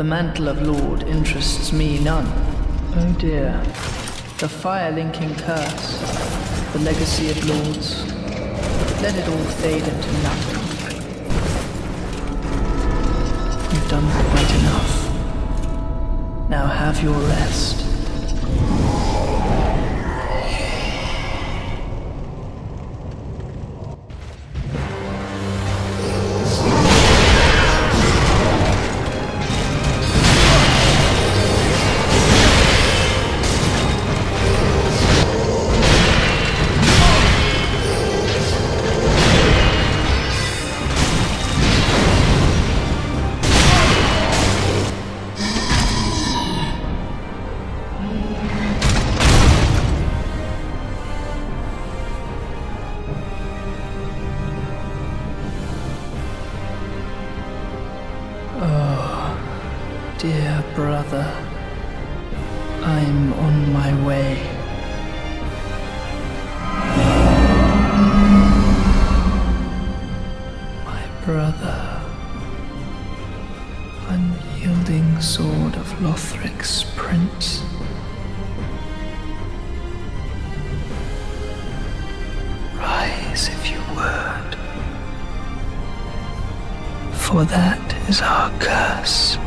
The mantle of Lord interests me none. Oh dear. The fire linking curse. The legacy of lords. Let it all fade into nothing. You've done quite enough. Now have your rest. Dear brother, I'm on my way. My brother, unyielding sword of Lothric's prince. Rise if you would, for that is our curse.